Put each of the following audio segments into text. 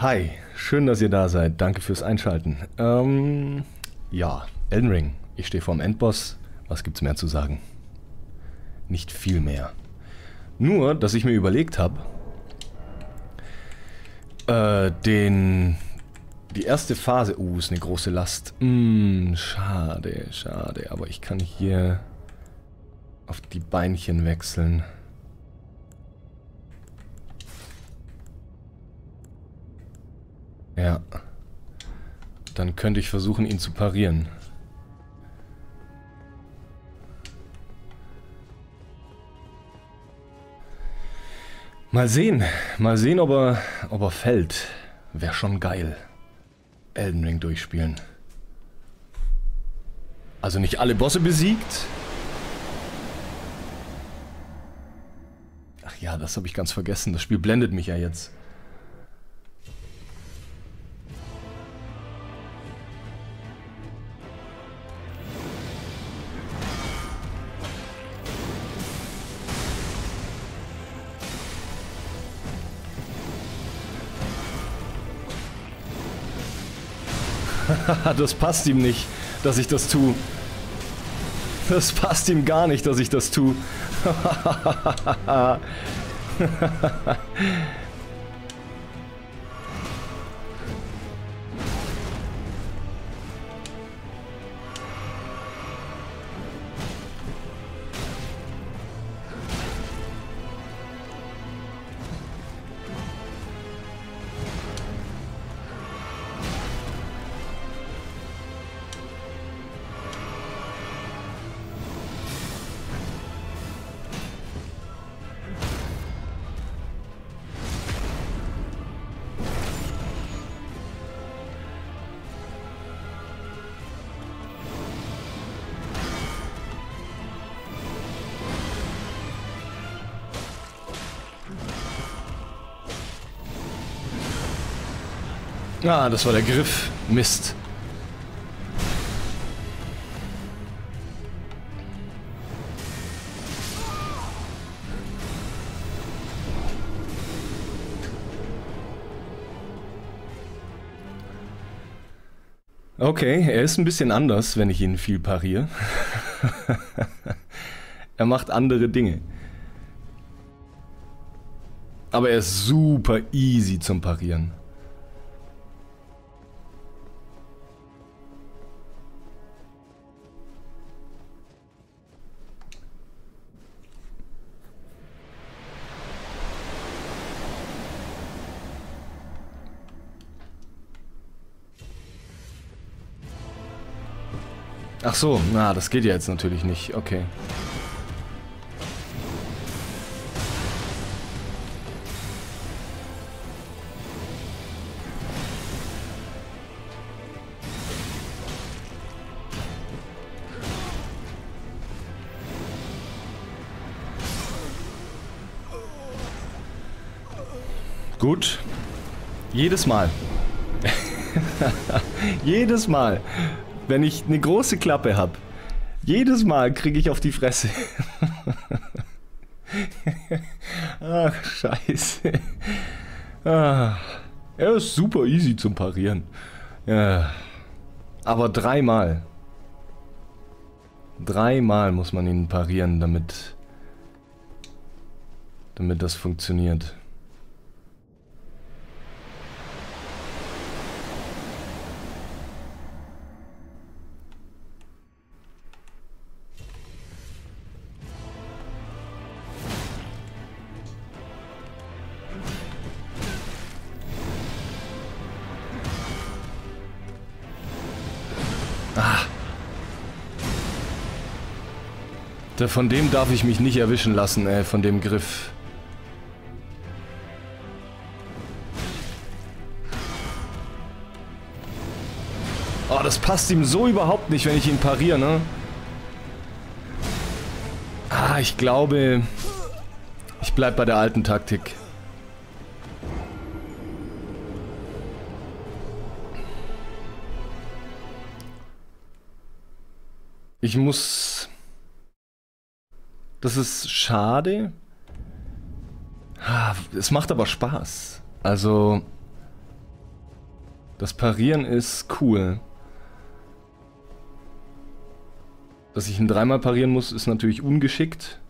Hi, schön, dass ihr da seid. Danke fürs Einschalten. Ähm, ja, Elden Ring. Ich stehe vorm Endboss. Was gibt's mehr zu sagen? Nicht viel mehr. Nur, dass ich mir überlegt habe, äh, den... Die erste Phase... Uh, ist eine große Last. Hm, schade, schade. Aber ich kann hier auf die Beinchen wechseln. Ja. Dann könnte ich versuchen, ihn zu parieren. Mal sehen. Mal sehen, ob er, ob er fällt. Wäre schon geil. Elden Ring durchspielen. Also nicht alle Bosse besiegt. Ach ja, das habe ich ganz vergessen. Das Spiel blendet mich ja jetzt. das passt ihm nicht, dass ich das tue. Das passt ihm gar nicht, dass ich das tue. Ah, das war der Griff. Mist. Okay, er ist ein bisschen anders, wenn ich ihn viel pariere. er macht andere Dinge. Aber er ist super easy zum Parieren. So, na, das geht ja jetzt natürlich nicht. Okay. Gut. Jedes Mal. Jedes Mal wenn ich eine große Klappe habe, jedes Mal kriege ich auf die Fresse. Ach, scheiße. Ah, er ist super easy zum Parieren. Ja. Aber dreimal. Dreimal muss man ihn parieren, damit, damit das funktioniert. Von dem darf ich mich nicht erwischen lassen, ey, von dem Griff. Oh, das passt ihm so überhaupt nicht, wenn ich ihn pariere, ne? Ah, ich glaube... Ich bleib bei der alten Taktik. Ich muss... Das ist schade. Es macht aber Spaß. Also, Das Parieren ist cool. Dass ich ihn dreimal parieren muss, ist natürlich ungeschickt.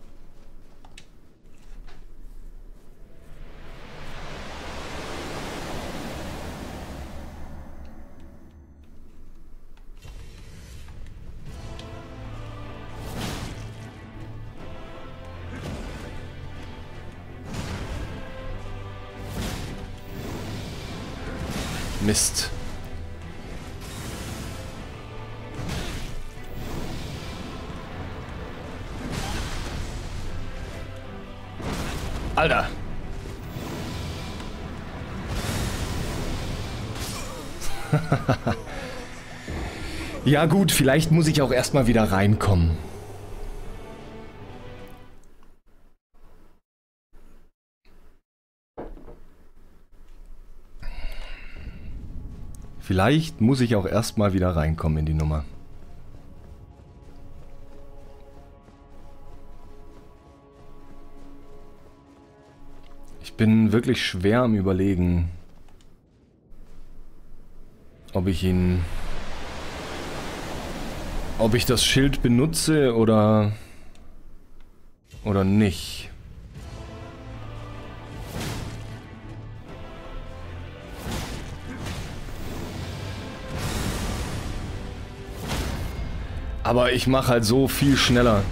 Mist. Alter. ja gut, vielleicht muss ich auch erstmal wieder reinkommen. Vielleicht muss ich auch erstmal wieder reinkommen in die Nummer. Ich bin wirklich schwer am überlegen, ob ich ihn... Ob ich das Schild benutze oder... Oder nicht. Aber ich mache halt so viel schneller.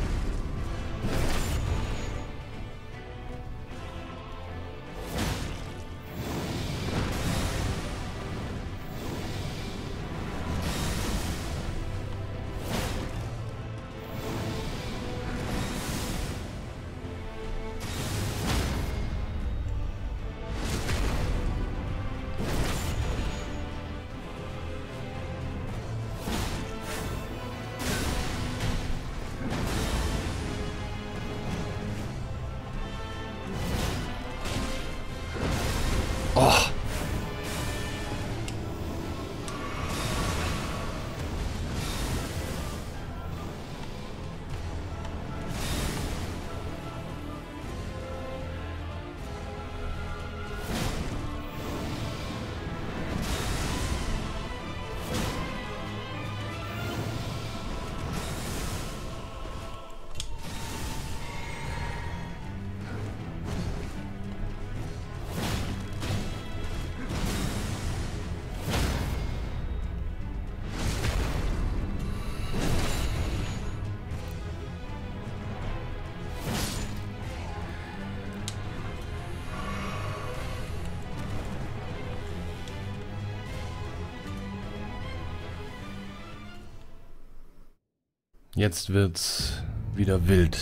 Jetzt wird's wieder wild.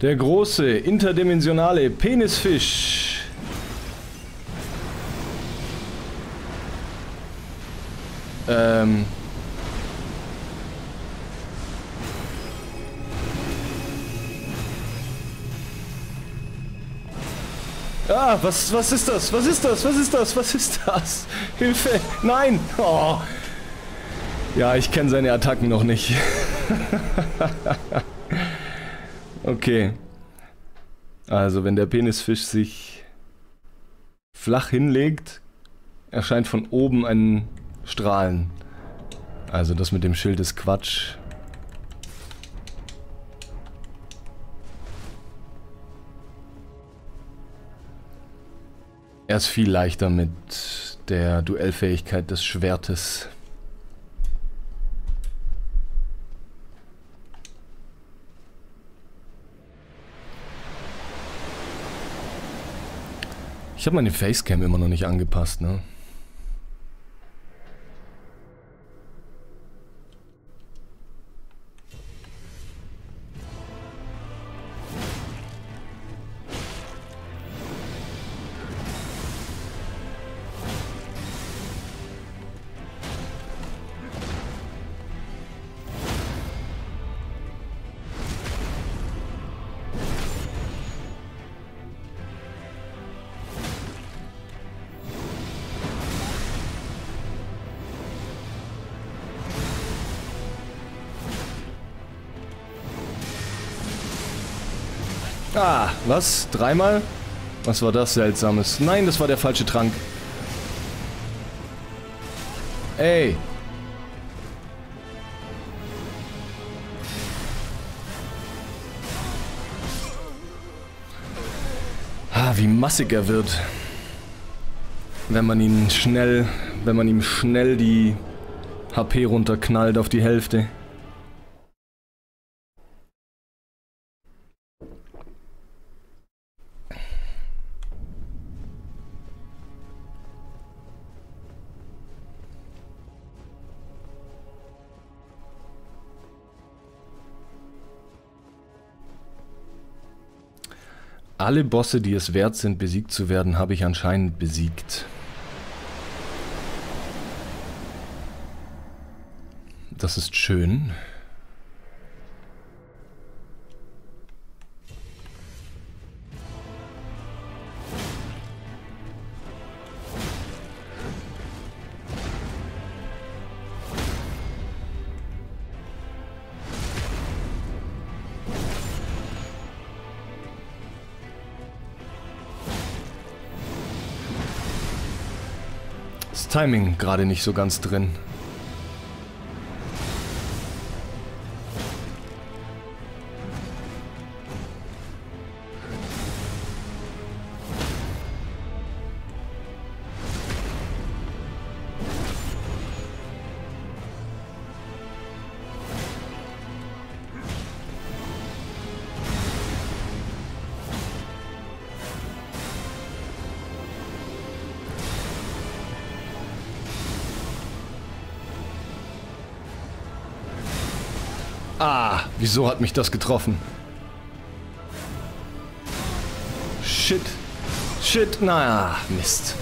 Der große, interdimensionale Penisfisch. Ähm. Ah, was, was ist das? Was ist das? Was ist das? Was ist das? Hilfe! Nein! Oh. Ja, ich kenne seine Attacken noch nicht. okay. Also, wenn der Penisfisch sich flach hinlegt, erscheint von oben ein Strahlen. Also das mit dem Schild ist Quatsch. Er ist viel leichter mit der Duellfähigkeit des Schwertes. Ich habe meine Facecam immer noch nicht angepasst, ne? Was? Dreimal? Was war das Seltsames? Nein, das war der falsche Trank. Ey! Ah, wie massig er wird. Wenn man ihn schnell, wenn man ihm schnell die HP runterknallt auf die Hälfte. Alle Bosse, die es wert sind, besiegt zu werden, habe ich anscheinend besiegt. Das ist schön. Timing gerade nicht so ganz drin. Wieso hat mich das getroffen? Shit. Shit, naja, Mist.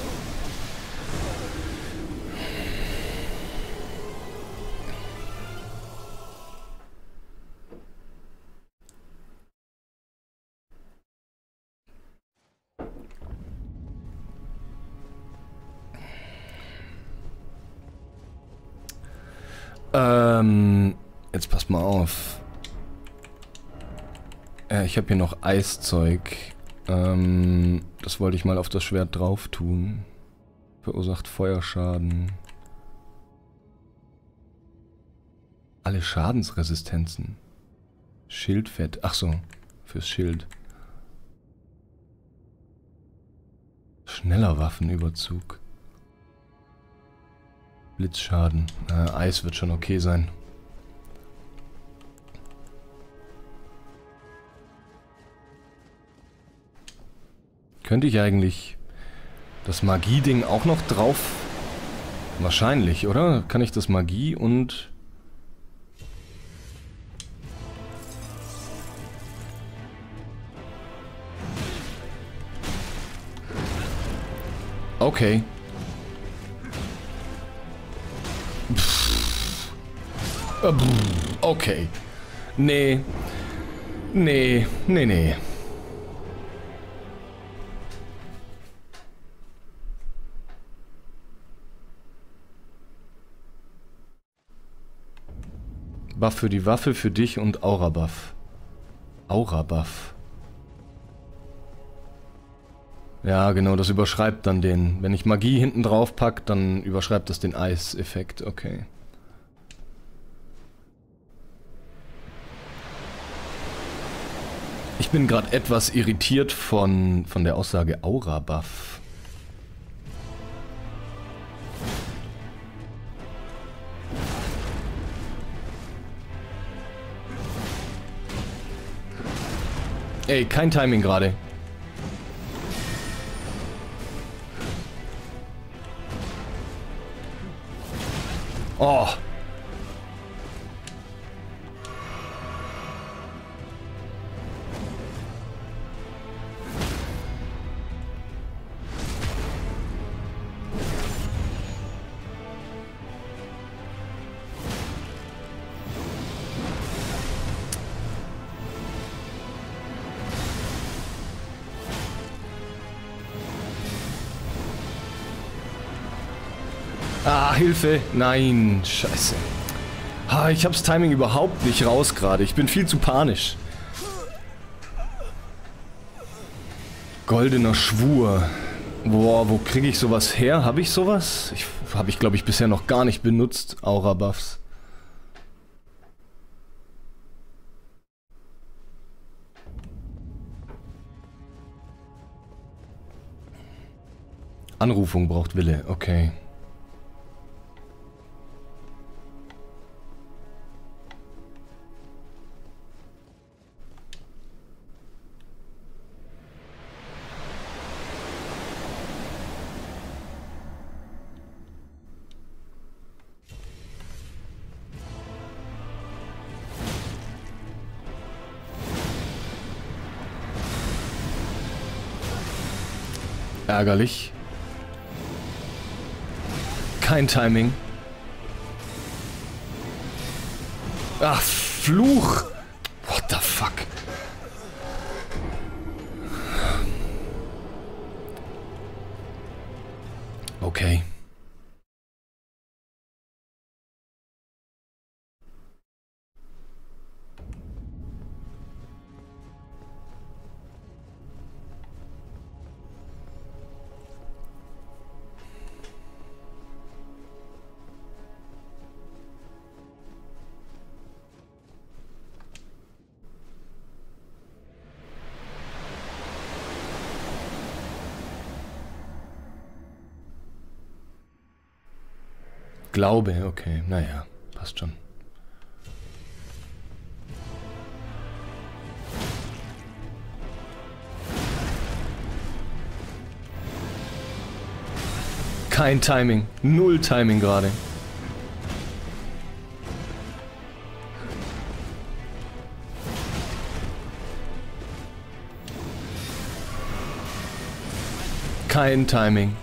Ich habe hier noch Eiszeug. Ähm, das wollte ich mal auf das Schwert drauf tun. Verursacht Feuerschaden. Alle Schadensresistenzen. Schildfett. Ach so, fürs Schild. Schneller Waffenüberzug. Blitzschaden. Äh, Eis wird schon okay sein. Könnte ich eigentlich das Magie-Ding auch noch drauf? Wahrscheinlich, oder? Kann ich das Magie und... Okay. Äh, okay. Nee. Nee, nee, nee. Buff für die Waffe, für dich und Aura-Buff. Aura-Buff. Ja, genau, das überschreibt dann den. Wenn ich Magie hinten drauf pack, dann überschreibt das den Eis-Effekt. Okay. Ich bin gerade etwas irritiert von, von der Aussage Aura-Buff. Ey, kein Timing gerade. Oh. Hilfe. Nein, scheiße. Ah, ich hab's Timing überhaupt nicht raus gerade. Ich bin viel zu panisch. Goldener Schwur. Boah, wo kriege ich sowas her? Habe ich sowas? Ich, Habe ich, glaube ich, bisher noch gar nicht benutzt. Aura-Buffs. Anrufung braucht Wille, okay. Ärgerlich. Kein Timing. Ach, Fluch. What the fuck? Okay. Glaube, okay. Naja, passt schon. Kein Timing. Null Timing gerade. Kein Timing.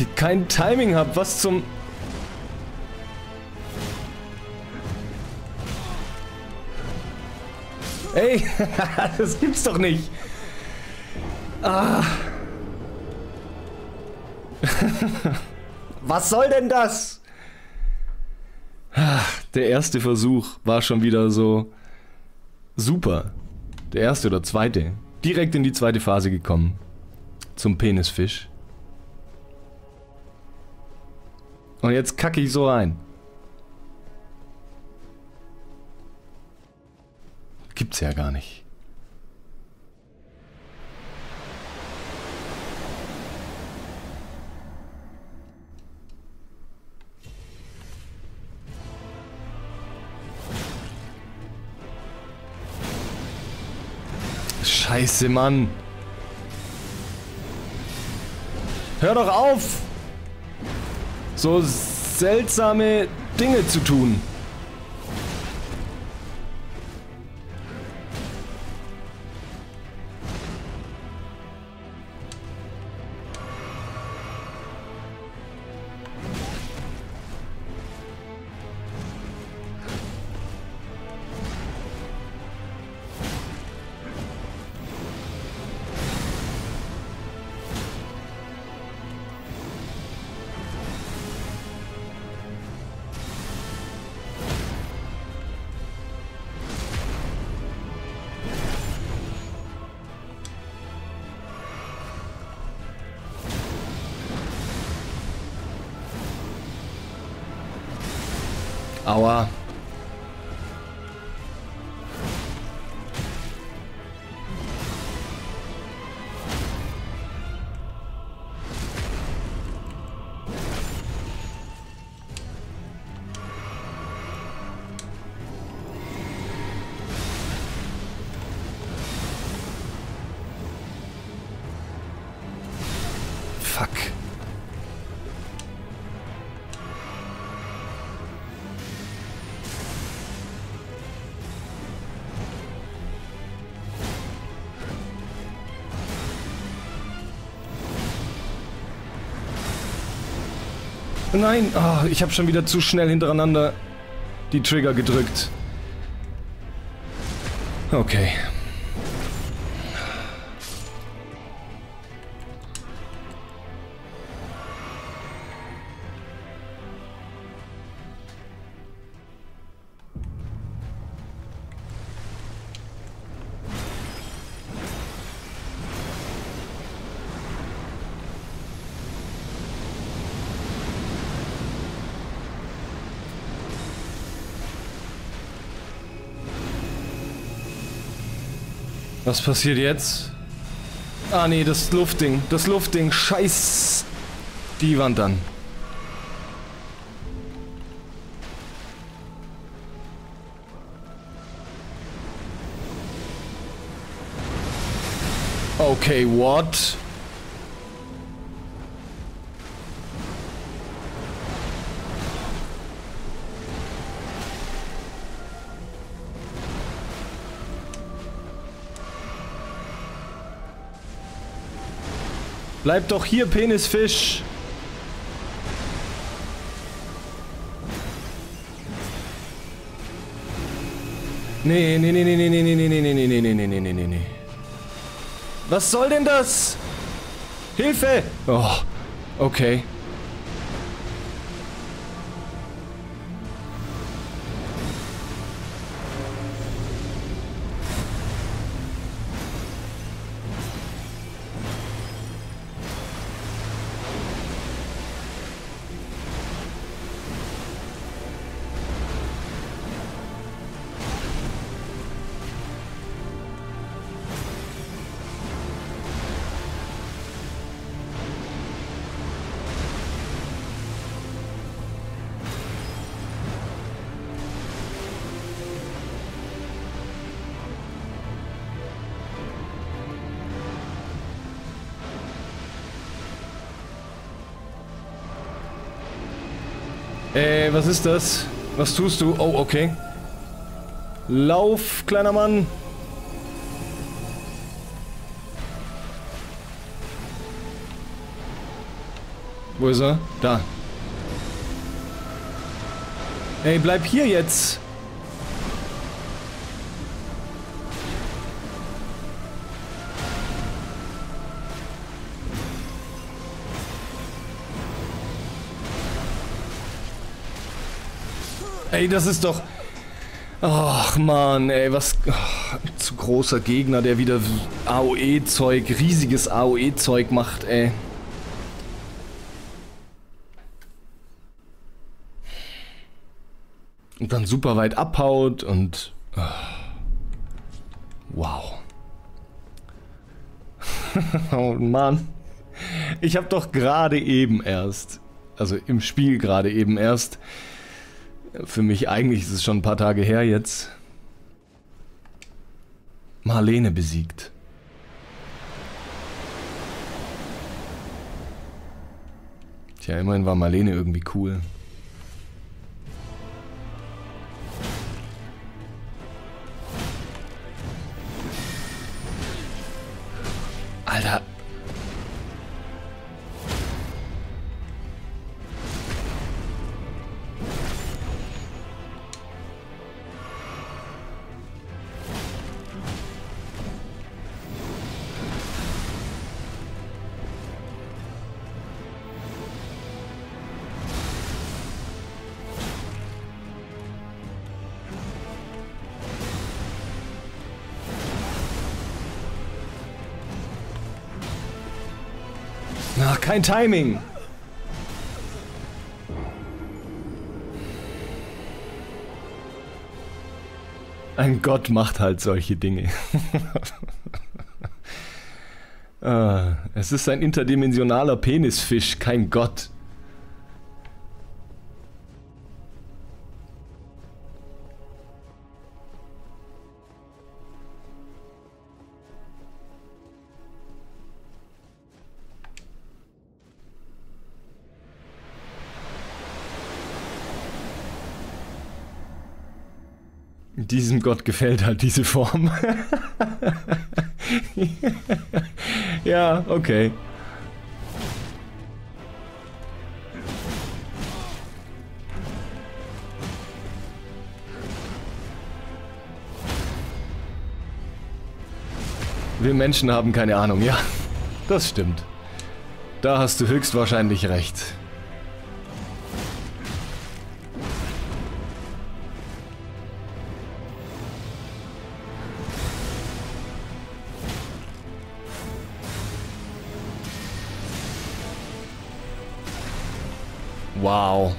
Ich kein Timing habe, was zum... Ey, das gibt's doch nicht. Ah. Was soll denn das? Der erste Versuch war schon wieder so super. Der erste oder zweite. Direkt in die zweite Phase gekommen. Zum Penisfisch. Und jetzt kacke ich so rein. Gibt's ja gar nicht. Scheiße, Mann. Hör doch auf! So seltsame Dinge zu tun. Nein, oh, ich habe schon wieder zu schnell hintereinander die Trigger gedrückt. Okay. Was passiert jetzt? Ah nee, das Luftding. Das Luftding. Scheiß. Die Wand dann. Okay, what? Bleib doch hier, Penisfisch. Nee, nee, nee, nee, nee, nee, nee, nee, nee, nee, nee, nee, nee, nee, nee, nee, nee. Was soll denn das? Hilfe! Oh, okay. Was ist das? Was tust du? Oh, okay. Lauf, kleiner Mann. Wo ist er? Da. Ey, bleib hier jetzt. Ey, das ist doch... Ach man, ey, was... Ach, zu großer Gegner, der wieder AOE-Zeug, riesiges AOE-Zeug macht, ey. Und dann super weit abhaut und... Wow. oh Mann. Ich habe doch gerade eben erst, also im Spiel gerade eben erst, für mich eigentlich ist es schon ein paar Tage her jetzt. Marlene besiegt. Tja, immerhin war Marlene irgendwie cool. Kein Timing. Ein Gott macht halt solche Dinge. ah, es ist ein interdimensionaler Penisfisch, kein Gott. Diesem Gott gefällt halt diese Form. ja, okay. Wir Menschen haben keine Ahnung, ja. Das stimmt. Da hast du höchstwahrscheinlich recht. Wow.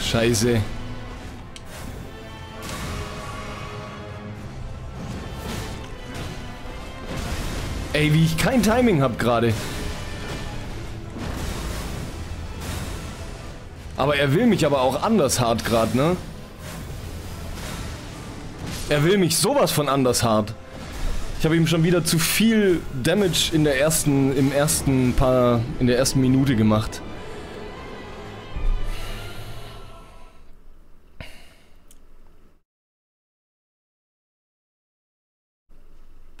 Scheiße. Ey, wie ich kein Timing habe gerade. Aber er will mich aber auch anders hart gerade, ne? Er will mich sowas von anders hart. Ich habe ihm schon wieder zu viel Damage in der ersten, im ersten paar, in der ersten Minute gemacht.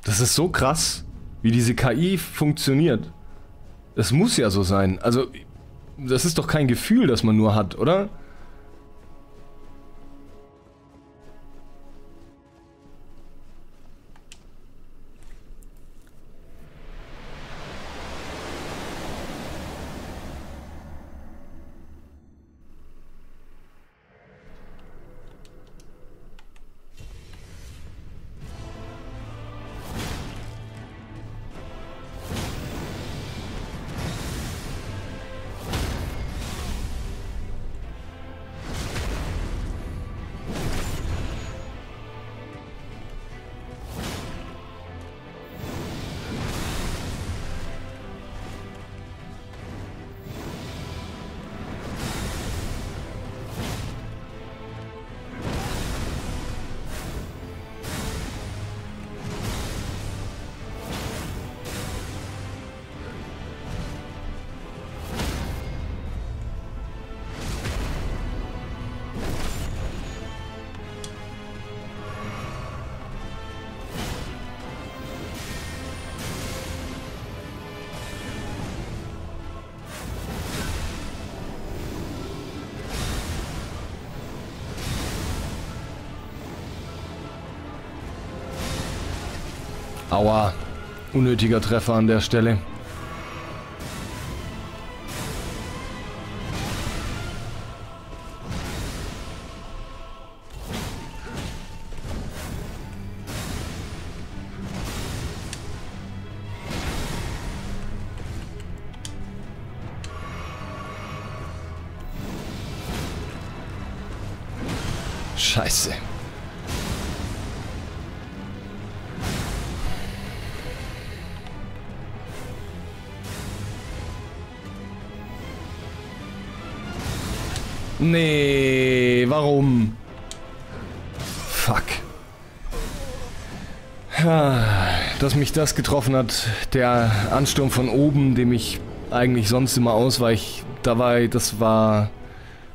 Das ist so krass, wie diese KI funktioniert. Es muss ja so sein. Also, das ist doch kein Gefühl, das man nur hat, oder? Aua. Unnötiger Treffer an der Stelle. Mich das getroffen hat, der Ansturm von oben, dem ich eigentlich sonst immer ausweich, da war, das war,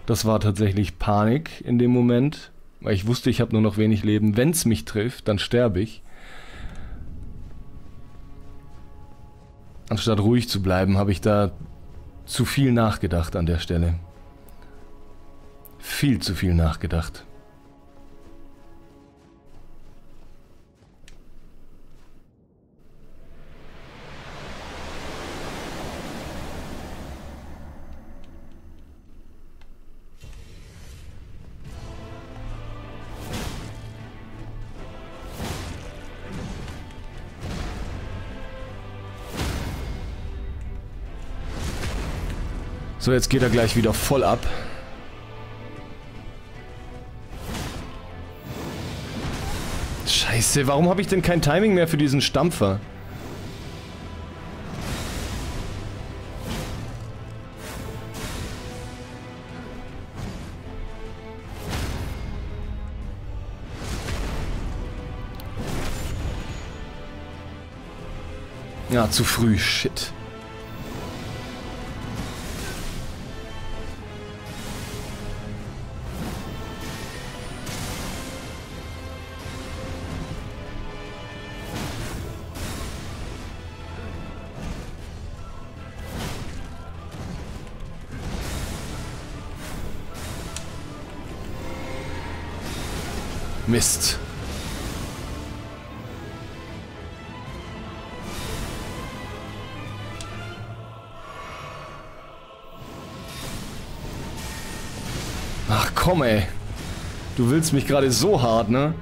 das war tatsächlich Panik in dem Moment, weil ich wusste, ich habe nur noch wenig Leben. Wenn es mich trifft, dann sterbe ich. Anstatt ruhig zu bleiben, habe ich da zu viel nachgedacht an der Stelle viel zu viel nachgedacht. So, jetzt geht er gleich wieder voll ab. Scheiße, warum habe ich denn kein Timing mehr für diesen Stampfer? Ja, zu früh. Shit. Mist. Ach komm ey. Du willst mich gerade so hart, ne?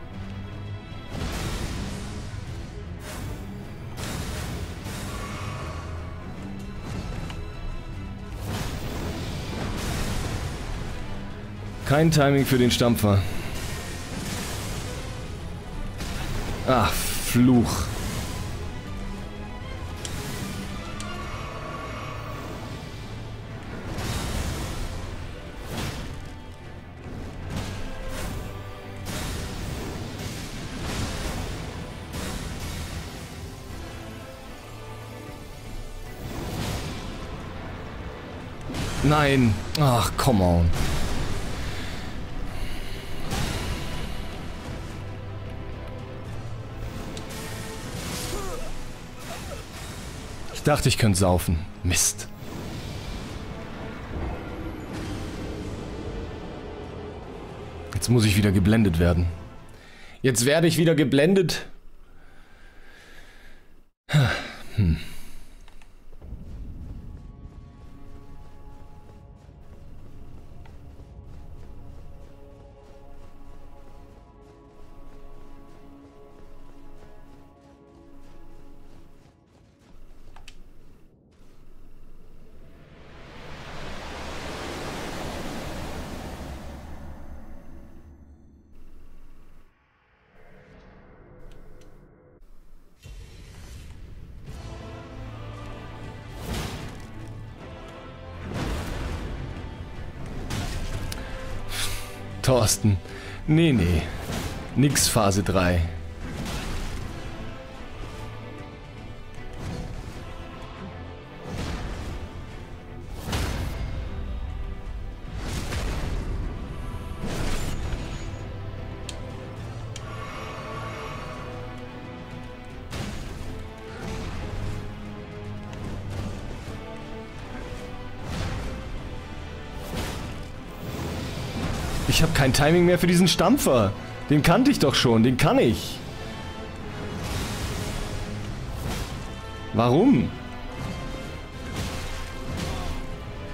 Kein Timing für den Stampfer. Ach, Fluch. Nein. Ach, come on. Dachte, ich könnte saufen. Mist. Jetzt muss ich wieder geblendet werden. Jetzt werde ich wieder geblendet. Thorsten. Nee, nee. Nix Phase 3. kein Timing mehr für diesen Stampfer. Den kannte ich doch schon, den kann ich. Warum?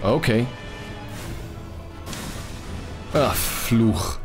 Okay. Ach, Fluch.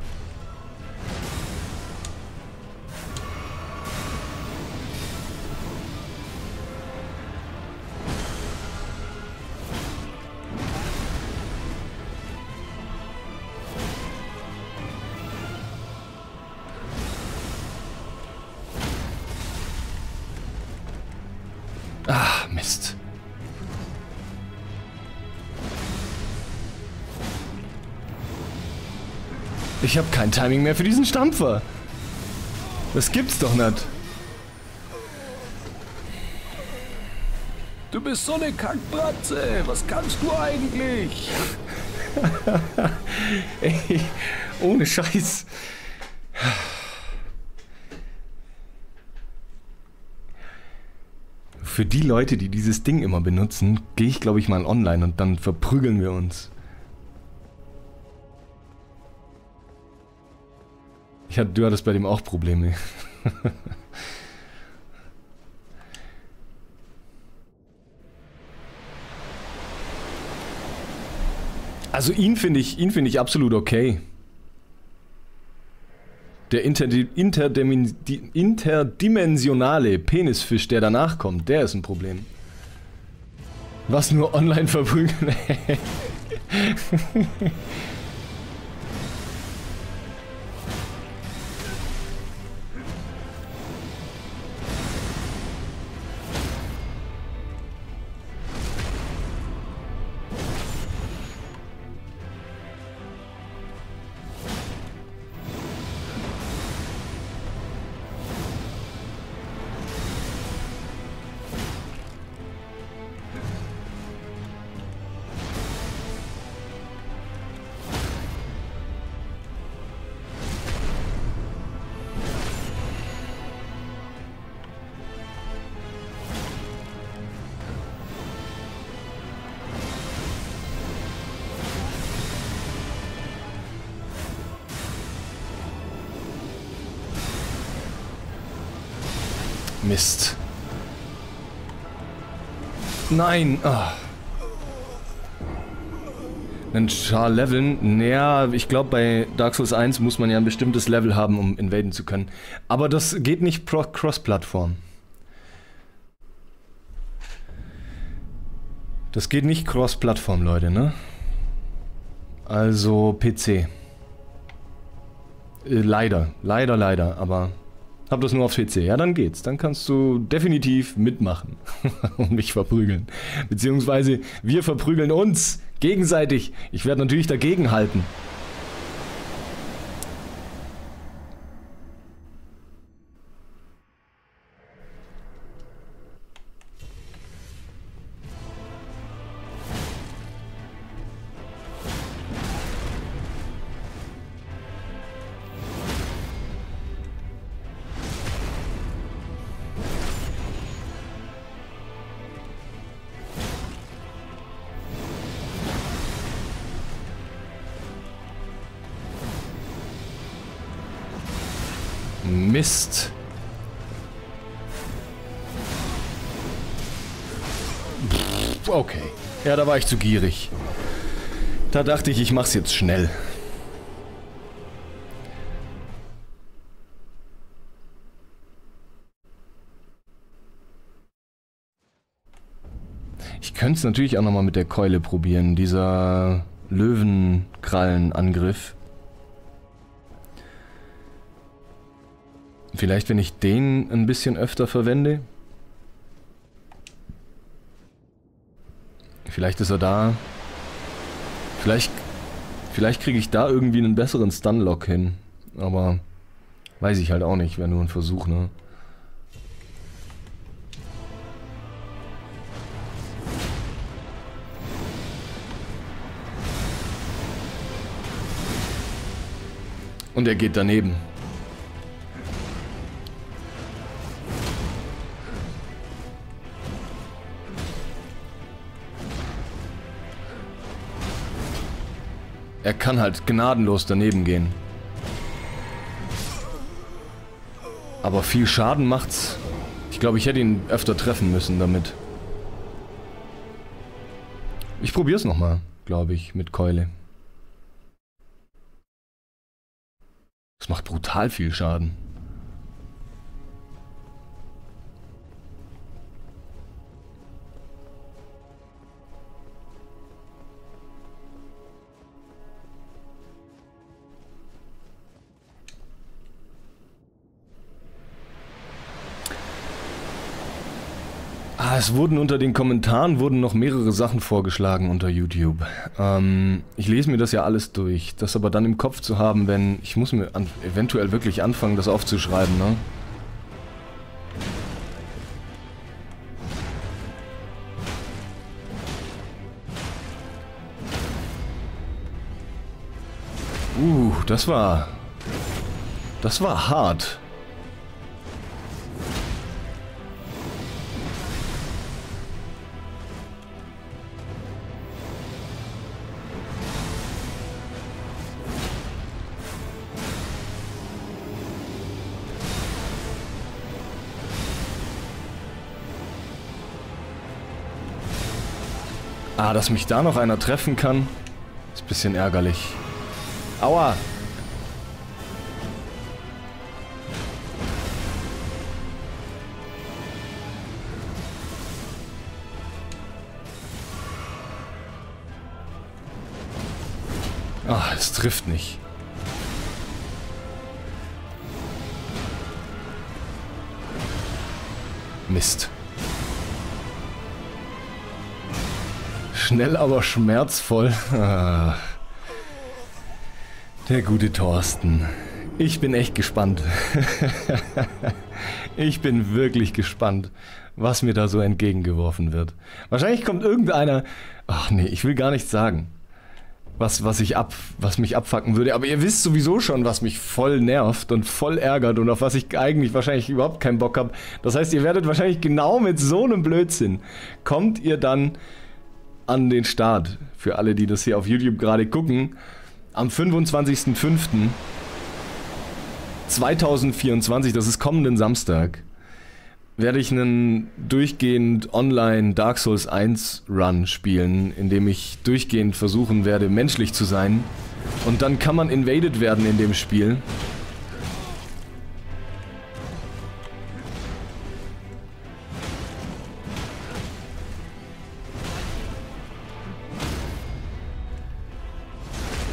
Ich habe kein Timing mehr für diesen Stampfer. Das gibt's doch nicht. Du bist so eine Kackbratze. Was kannst du eigentlich? Ey, ohne Scheiß. Für die Leute, die dieses Ding immer benutzen, gehe ich glaube ich mal online und dann verprügeln wir uns. Hatte, du hattest bei dem auch Probleme. also ihn finde ich, ihn finde ich absolut okay. Der interdimensionale Penisfisch, der danach kommt, der ist ein Problem. Was nur online verprügeln. Mist. Nein. Ah. Ein Char leveln? Naja, ich glaube bei Dark Souls 1 muss man ja ein bestimmtes Level haben, um invaden zu können. Aber das geht nicht cross-Plattform. Das geht nicht cross-Plattform, Leute, ne? Also PC. Äh, leider, leider, leider, aber hab das nur auf PC. Ja, dann geht's. Dann kannst du definitiv mitmachen und mich verprügeln. Beziehungsweise wir verprügeln uns gegenseitig. Ich werde natürlich dagegen halten. War ich zu gierig. Da dachte ich, ich mach's jetzt schnell. Ich könnte es natürlich auch nochmal mit der Keule probieren. Dieser Löwenkrallenangriff. Vielleicht, wenn ich den ein bisschen öfter verwende. Vielleicht ist er da. Vielleicht, vielleicht kriege ich da irgendwie einen besseren Stunlock hin. Aber weiß ich halt auch nicht. Wäre nur ein Versuch, ne? Und er geht daneben. Er kann halt gnadenlos daneben gehen. Aber viel Schaden macht's. Ich glaube, ich hätte ihn öfter treffen müssen damit. Ich probier's nochmal, glaube ich, mit Keule. Das macht brutal viel Schaden. Es wurden unter den Kommentaren wurden noch mehrere Sachen vorgeschlagen unter YouTube. Ähm, ich lese mir das ja alles durch. Das aber dann im Kopf zu haben, wenn... Ich muss mir an, eventuell wirklich anfangen, das aufzuschreiben, ne? Uh, das war... Das war hart. Ah, dass mich da noch einer treffen kann, ist ein bisschen ärgerlich. Aua! Ah, es trifft nicht. Mist. Schnell, aber schmerzvoll. Ah. Der gute Thorsten. Ich bin echt gespannt. ich bin wirklich gespannt, was mir da so entgegengeworfen wird. Wahrscheinlich kommt irgendeiner... Ach nee, ich will gar nichts sagen. Was, was, ich ab, was mich abfacken würde. Aber ihr wisst sowieso schon, was mich voll nervt und voll ärgert und auf was ich eigentlich wahrscheinlich überhaupt keinen Bock habe. Das heißt, ihr werdet wahrscheinlich genau mit so einem Blödsinn, kommt ihr dann an den Start. Für alle, die das hier auf YouTube gerade gucken. Am 25.05.2024, das ist kommenden Samstag, werde ich einen durchgehend online Dark Souls 1 Run spielen, in dem ich durchgehend versuchen werde, menschlich zu sein. Und dann kann man invaded werden in dem Spiel.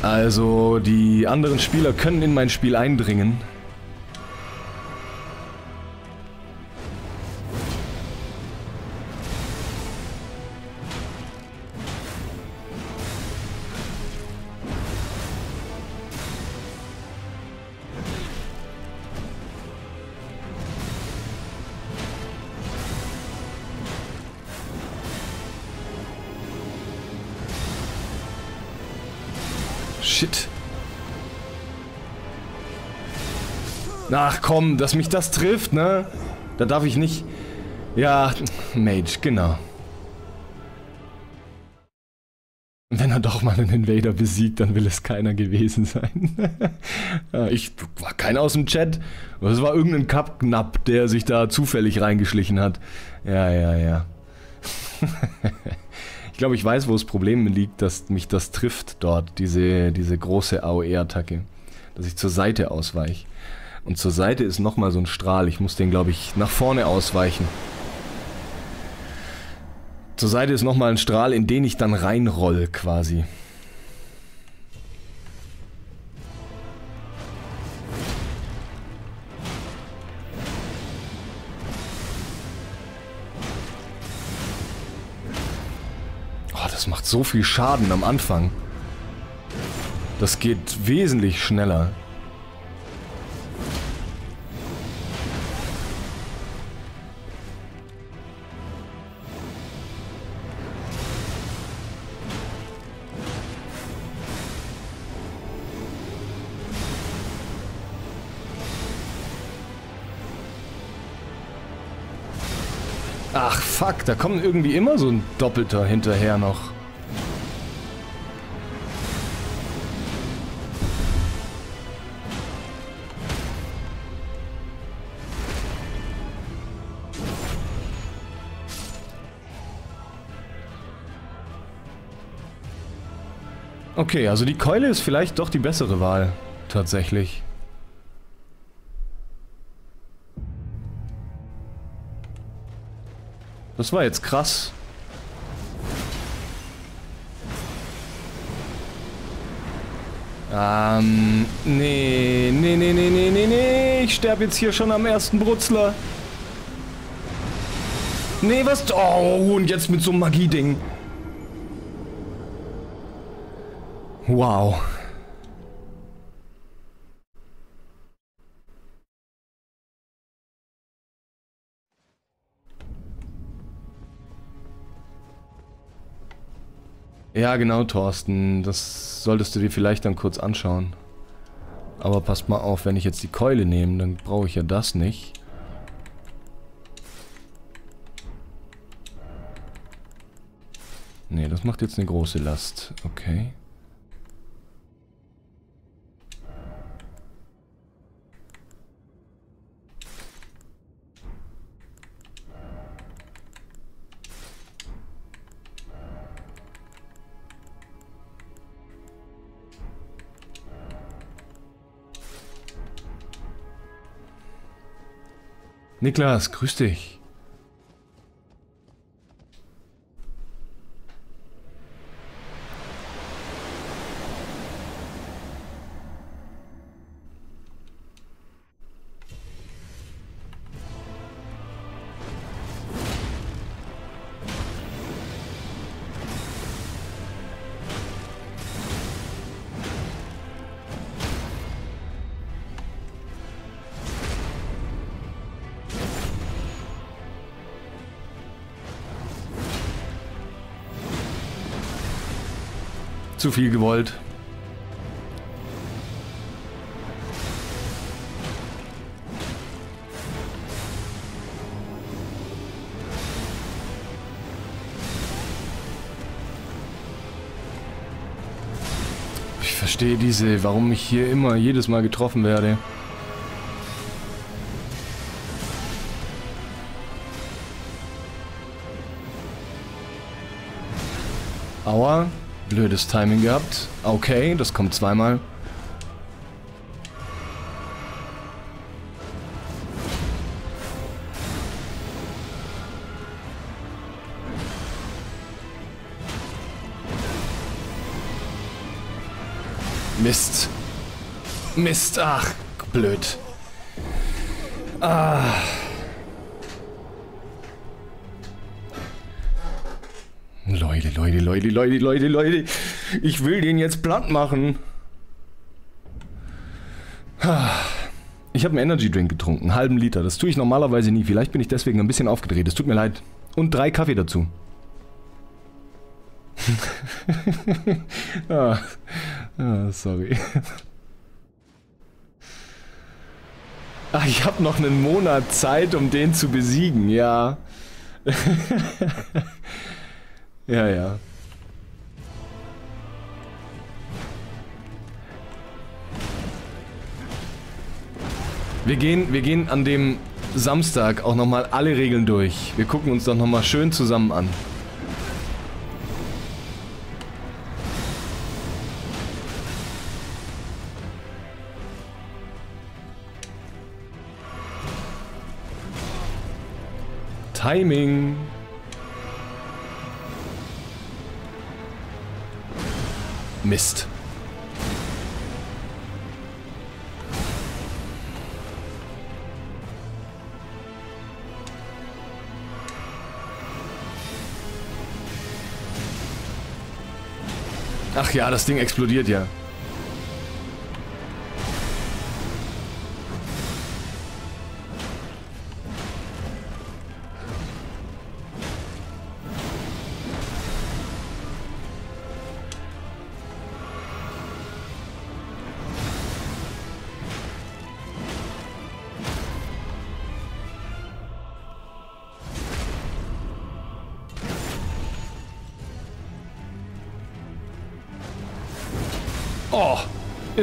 Also, die anderen Spieler können in mein Spiel eindringen. Komm, dass mich das trifft, ne? Da darf ich nicht... Ja, Mage, genau. Wenn einer doch mal einen Invader besiegt, dann will es keiner gewesen sein. ich war keiner aus dem Chat. Es war irgendein Cup-Knapp, der sich da zufällig reingeschlichen hat. Ja, ja, ja. ich glaube, ich weiß, wo das Problem liegt, dass mich das trifft dort, diese, diese große AOE-Attacke. Dass ich zur Seite ausweiche. Und zur Seite ist nochmal so ein Strahl. Ich muss den, glaube ich, nach vorne ausweichen. Zur Seite ist nochmal ein Strahl, in den ich dann reinroll quasi. Oh, das macht so viel Schaden am Anfang. Das geht wesentlich schneller. Fuck, da kommt irgendwie immer so ein Doppelter hinterher noch. Okay, also die Keule ist vielleicht doch die bessere Wahl. Tatsächlich. Das war jetzt krass. Ähm, nee, nee, nee, nee, nee, nee, nee. Ich sterbe jetzt hier schon am ersten Brutzler. Nee, was? Oh, und jetzt mit so einem Magie-Ding. Wow. Ja, genau, Thorsten. Das solltest du dir vielleicht dann kurz anschauen. Aber passt mal auf, wenn ich jetzt die Keule nehme, dann brauche ich ja das nicht. Nee, das macht jetzt eine große Last. Okay. Niklas, grüß dich. Zu viel gewollt. Ich verstehe diese, warum ich hier immer jedes Mal getroffen werde. Aua. Blödes Timing gehabt. Okay, das kommt zweimal. Mist. Mist, ach, blöd. Ah. Leute, Leute, Leute, Leute, Leute. Ich will den jetzt platt machen. Ich habe einen Energy Drink getrunken, einen halben Liter. Das tue ich normalerweise nie. Vielleicht bin ich deswegen ein bisschen aufgedreht. Es tut mir leid. Und drei Kaffee dazu. ah. ah, sorry. Ach, ich habe noch einen Monat Zeit, um den zu besiegen, ja. Ja, ja. Wir gehen, wir gehen an dem Samstag auch nochmal alle Regeln durch. Wir gucken uns doch nochmal schön zusammen an. Timing. Mist. Ach ja, das Ding explodiert ja.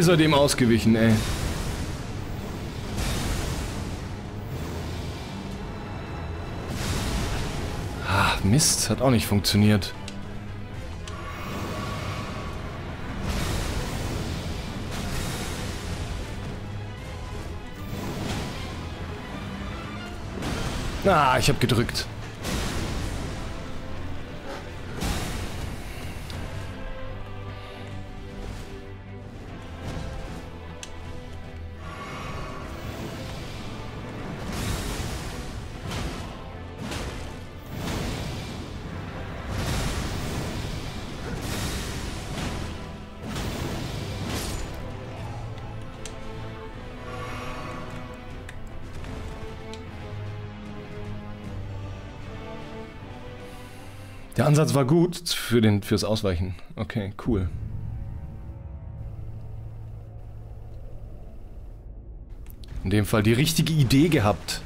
Ist er dem ausgewichen, ey. Ah, Mist, hat auch nicht funktioniert. Ah, ich habe gedrückt. Ansatz war gut für den, fürs Ausweichen. Okay, cool. In dem Fall die richtige Idee gehabt.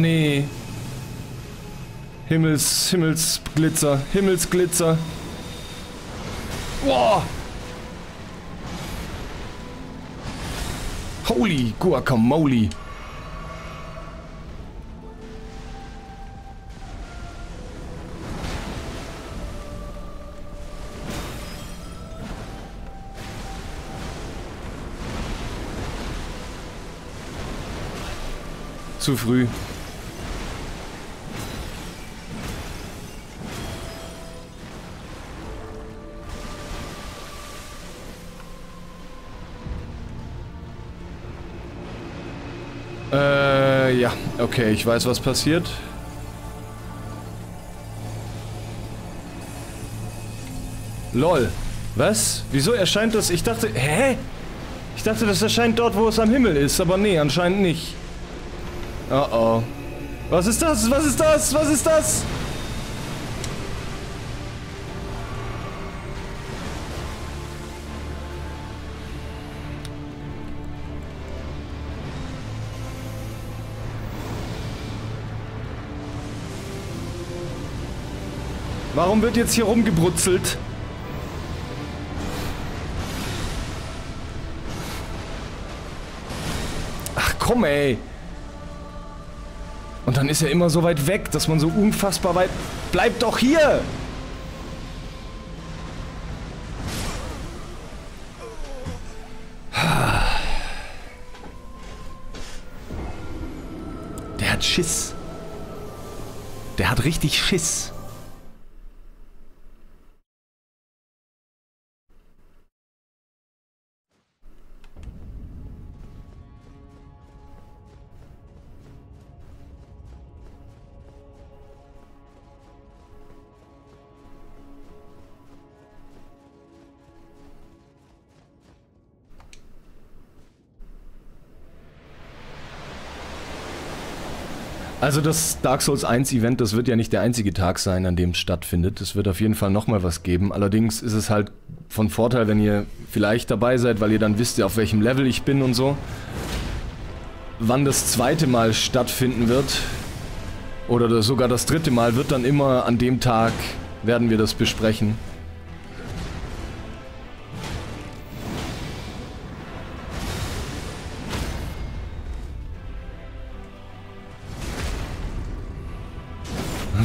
Nee. Himmels, Himmelsglitzer, Himmelsglitzer. Boah. Holy guacamole. Zu früh. Okay, ich weiß, was passiert. LOL. Was? Wieso erscheint das? Ich dachte... Hä? Ich dachte, das erscheint dort, wo es am Himmel ist. Aber nee, anscheinend nicht. Oh oh. Was ist das? Was ist das? Was ist das? Warum wird jetzt hier rumgebrutzelt? Ach komm ey. Und dann ist er immer so weit weg, dass man so unfassbar weit... Bleib doch hier! Der hat Schiss. Der hat richtig Schiss. Also das Dark Souls 1 Event, das wird ja nicht der einzige Tag sein, an dem es stattfindet. Es wird auf jeden Fall nochmal was geben. Allerdings ist es halt von Vorteil, wenn ihr vielleicht dabei seid, weil ihr dann wisst, auf welchem Level ich bin und so. Wann das zweite Mal stattfinden wird, oder sogar das dritte Mal, wird dann immer an dem Tag, werden wir das besprechen.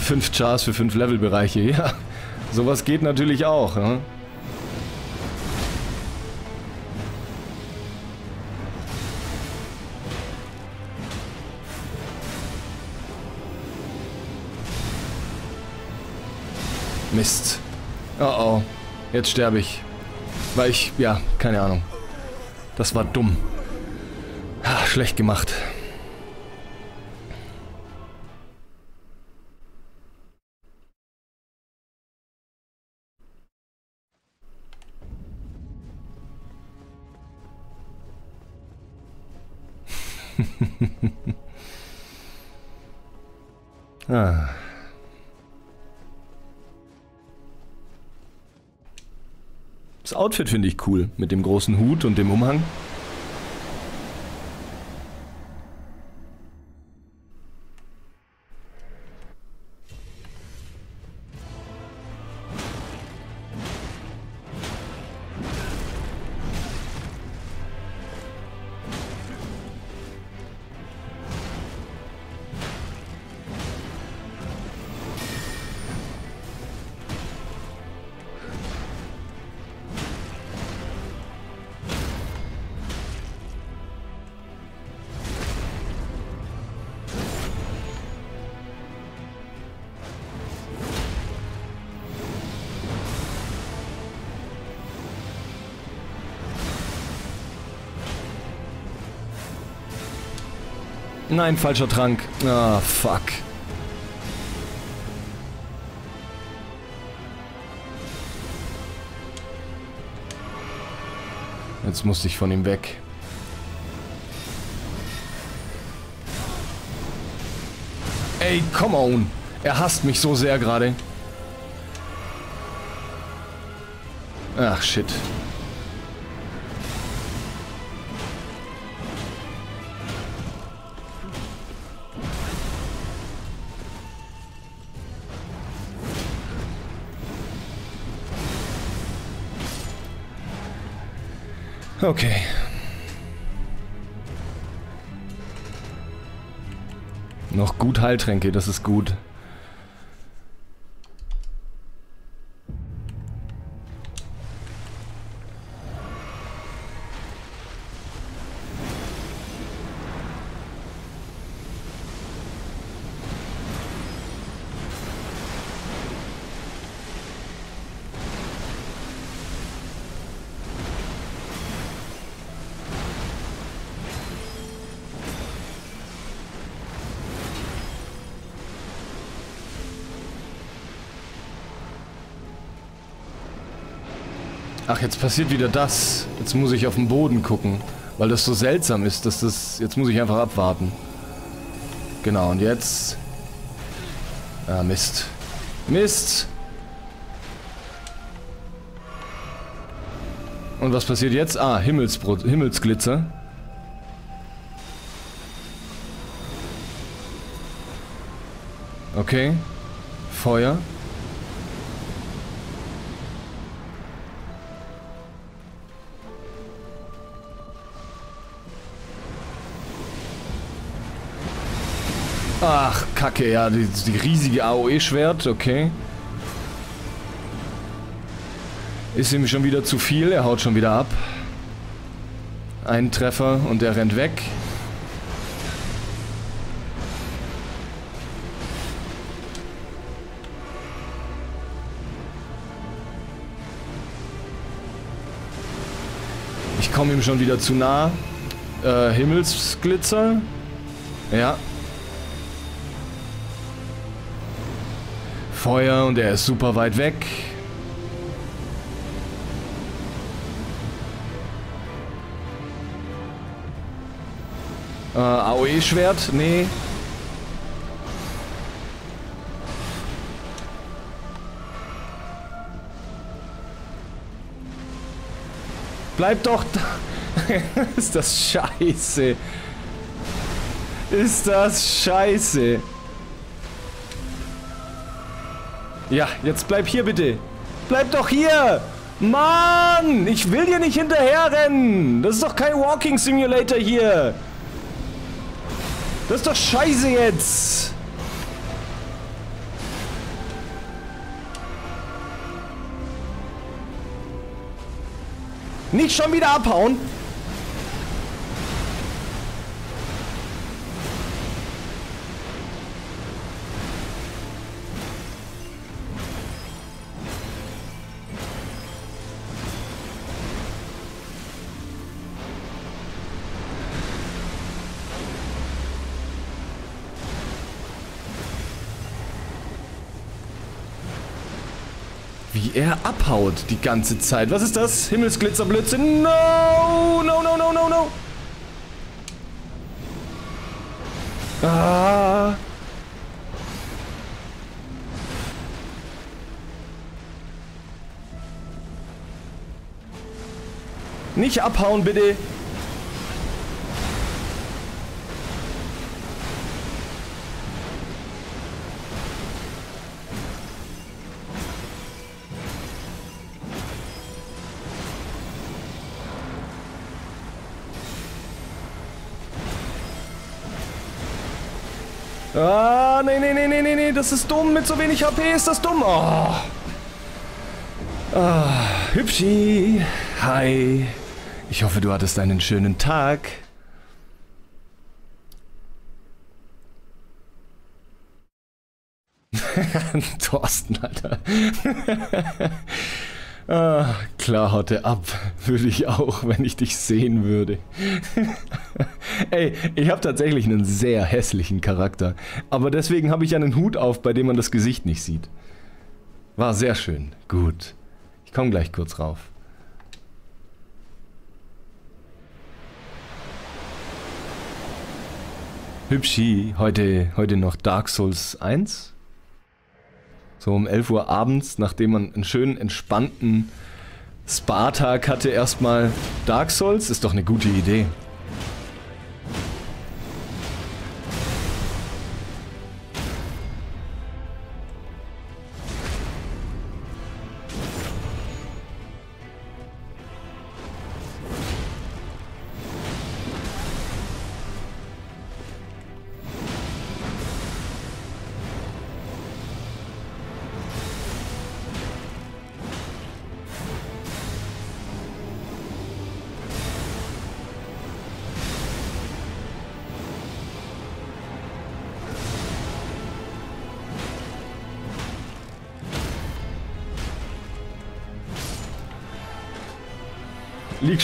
Fünf Chars für fünf Levelbereiche, ja. Sowas geht natürlich auch, ne? Mist. Oh oh. Jetzt sterbe ich. Weil ich, ja, keine Ahnung. Das war dumm. Ah, schlecht gemacht. Das Outfit finde ich cool, mit dem großen Hut und dem Umhang. Nein, falscher Trank. Ah, fuck. Jetzt musste ich von ihm weg. Ey, come on. Er hasst mich so sehr gerade. Ach, shit. Okay. Noch gut Heiltränke, das ist gut. Ach, jetzt passiert wieder das. Jetzt muss ich auf den Boden gucken. Weil das so seltsam ist, dass das... Jetzt muss ich einfach abwarten. Genau, und jetzt... Ah, Mist. Mist! Und was passiert jetzt? Ah, Himmelsbrot, Himmelsglitzer. Okay. Feuer. Ach, kacke, ja, die, die riesige AOE-Schwert, okay. Ist ihm schon wieder zu viel, er haut schon wieder ab. Ein Treffer und er rennt weg. Ich komme ihm schon wieder zu nah. Äh, Himmelsglitzer. Ja, Feuer und er ist super weit weg. Äh, AOE-Schwert? Nee. Bleib doch da. ist das scheiße. Ist das scheiße. Ja, jetzt bleib hier bitte. Bleib doch hier. Mann, ich will dir nicht hinterherrennen. Das ist doch kein Walking Simulator hier. Das ist doch scheiße jetzt. Nicht schon wieder abhauen. Er abhaut die ganze Zeit. Was ist das? Himmelsglitzerblödsinn. No, no, no, no, no, no. Ah. Nicht abhauen, bitte. Das ist dumm. Mit so wenig HP ist das dumm. Oh. Ah, Hübschi. Hi. Ich hoffe, du hattest einen schönen Tag. Thorsten, Alter. ah, klar, haute ab. Würde ich auch, wenn ich dich sehen würde. Ey, ich habe tatsächlich einen sehr hässlichen Charakter. Aber deswegen habe ich einen Hut auf, bei dem man das Gesicht nicht sieht. War sehr schön. Gut. Ich komme gleich kurz rauf. Hübschi, heute, heute noch Dark Souls 1. So um 11 Uhr abends, nachdem man einen schönen, entspannten Spa-Tag hatte, erstmal Dark Souls. Ist doch eine gute Idee.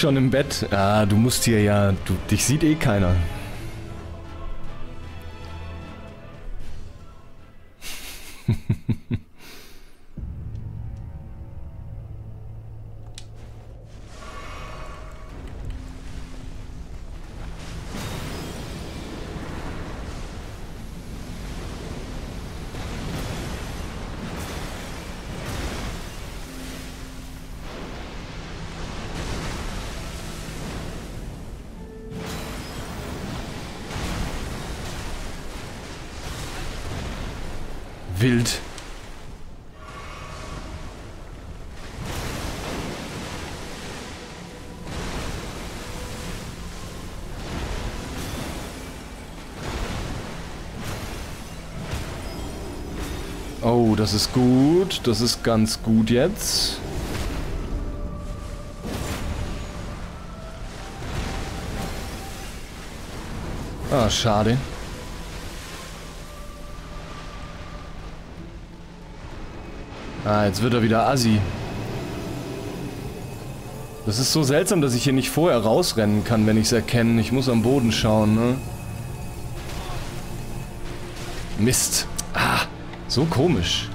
Schon im Bett. Ah, du musst hier ja... Du, dich sieht eh keiner. Wild. Oh, das ist gut. Das ist ganz gut jetzt. Ah, schade. Ah, jetzt wird er wieder assi. Das ist so seltsam, dass ich hier nicht vorher rausrennen kann, wenn ich es erkenne. Ich muss am Boden schauen, ne? Mist. Ah, so komisch.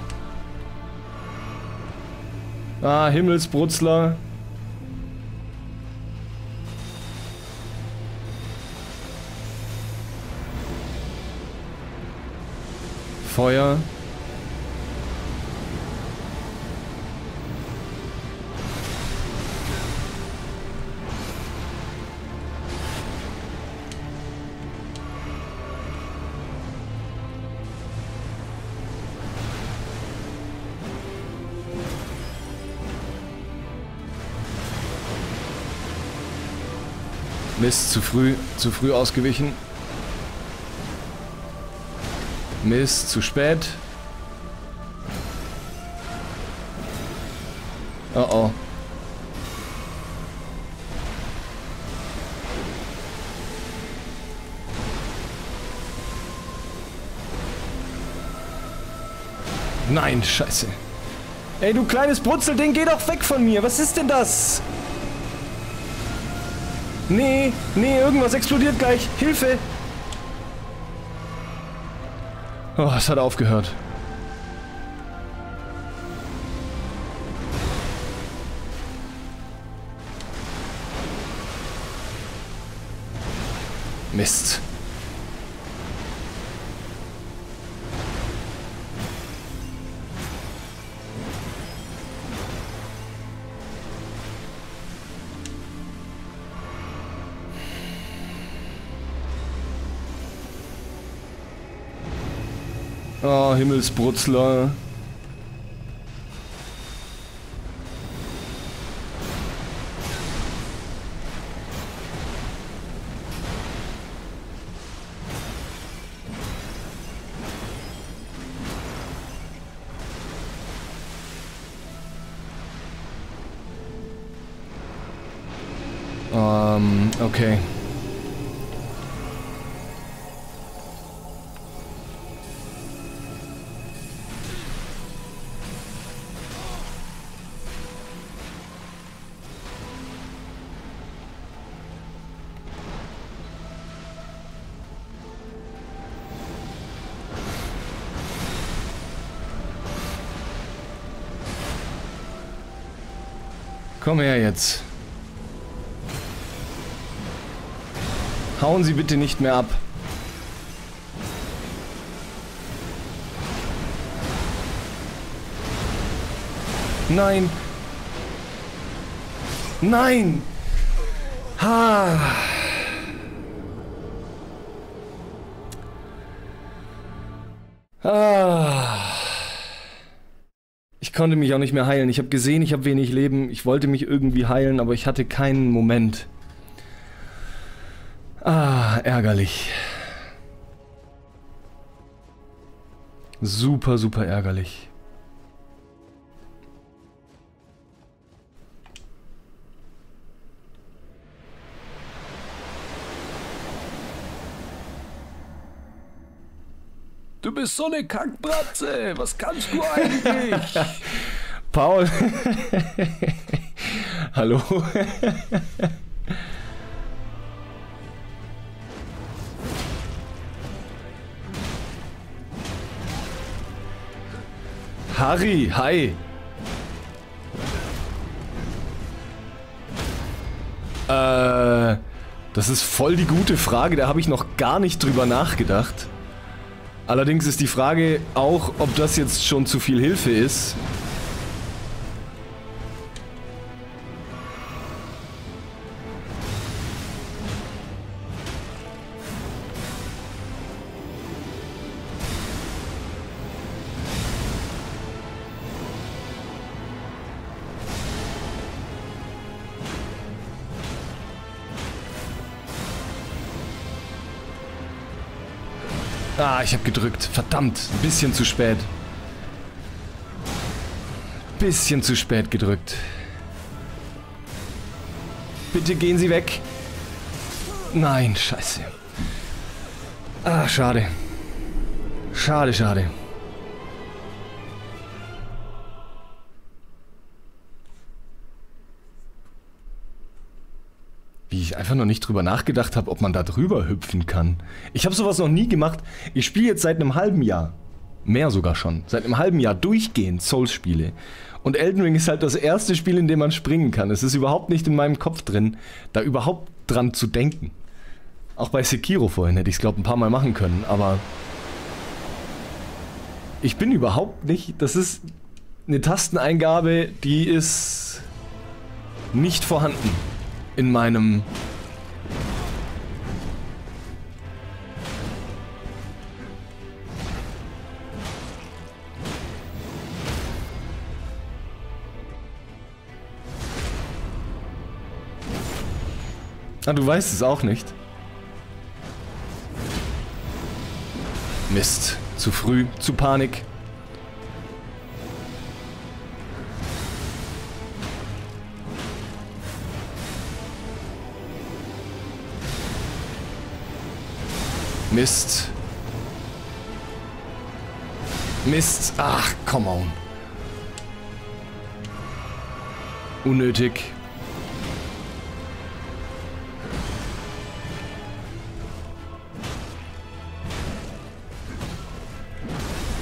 Ah, Himmelsbrutzler. Feuer. Mist, zu früh, zu früh ausgewichen. Mist, zu spät. Oh oh. Nein, scheiße. Ey, du kleines Brutzelding, geh doch weg von mir. Was ist denn das? Nee, nee, irgendwas explodiert gleich. Hilfe! Oh, es hat aufgehört. Mist. Oh, Himmelsbrutzler. Komm her jetzt. Hauen Sie bitte nicht mehr ab. Nein. Nein. Ha. Ah. Ich konnte mich auch nicht mehr heilen. Ich habe gesehen, ich habe wenig Leben. Ich wollte mich irgendwie heilen, aber ich hatte keinen Moment. Ah, ärgerlich. Super, super ärgerlich. Bist so eine Kackbratze. Was kannst du eigentlich? Paul. Hallo. Harry, hi. Äh, das ist voll die gute Frage, da habe ich noch gar nicht drüber nachgedacht. Allerdings ist die Frage auch, ob das jetzt schon zu viel Hilfe ist. Ah, ich habe gedrückt. Verdammt, ein bisschen zu spät. Bisschen zu spät gedrückt. Bitte gehen Sie weg. Nein, scheiße. Ah, schade. Schade, schade. Ich einfach noch nicht drüber nachgedacht habe, ob man da drüber hüpfen kann. Ich habe sowas noch nie gemacht. Ich spiele jetzt seit einem halben Jahr. Mehr sogar schon. Seit einem halben Jahr durchgehend Souls-Spiele. Und Elden Ring ist halt das erste Spiel, in dem man springen kann. Es ist überhaupt nicht in meinem Kopf drin, da überhaupt dran zu denken. Auch bei Sekiro vorhin hätte ich es, glaube ein paar Mal machen können, aber... Ich bin überhaupt nicht... Das ist eine Tasteneingabe, die ist nicht vorhanden in meinem Ah, du weißt es auch nicht. Mist. Zu früh, zu Panik. Mist. Mist. Ach, come on. Unnötig.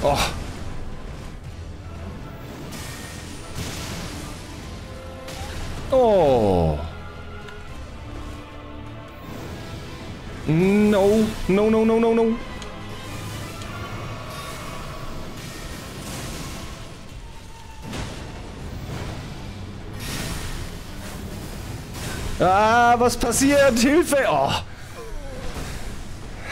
Oh. Oh. No, no, no, no, no. Ah, was passiert? Hilfe! Oh.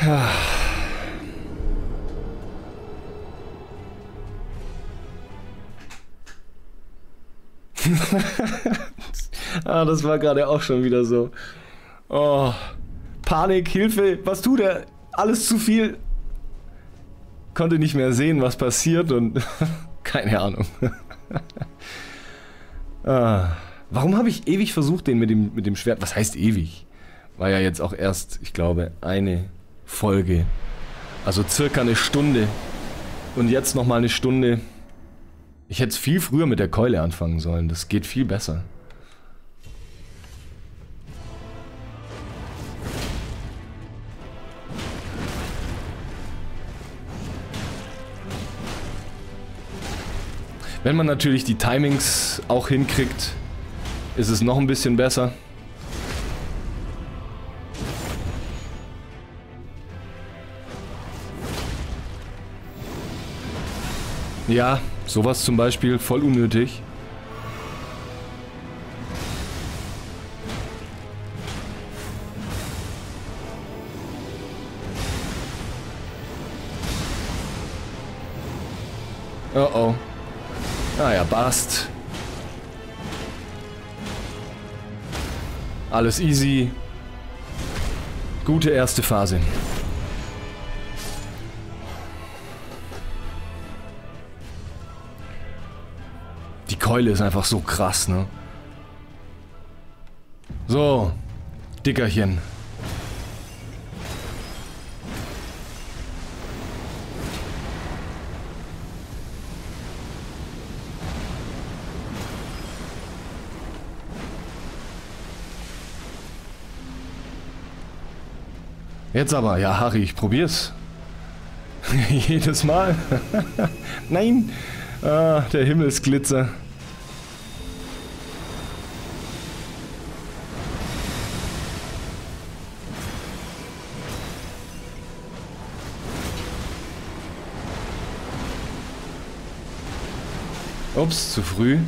ah, das war gerade auch schon wieder so. Oh. Panik, Hilfe, was tut er? Alles zu viel. Konnte nicht mehr sehen, was passiert und keine Ahnung. ah. Warum habe ich ewig versucht, den mit dem, mit dem Schwert? Was heißt ewig? War ja jetzt auch erst, ich glaube, eine Folge. Also circa eine Stunde. Und jetzt nochmal eine Stunde. Ich hätte viel früher mit der Keule anfangen sollen. Das geht viel besser. Wenn man natürlich die Timings auch hinkriegt, ist es noch ein bisschen besser. Ja, sowas zum Beispiel voll unnötig. Bast. Alles easy. Gute erste Phase. Die Keule ist einfach so krass, ne? So, Dickerchen. Jetzt aber, ja Harry, ich probier's. Jedes Mal. Nein. Ah, der Himmelsglitzer. Ups, zu früh.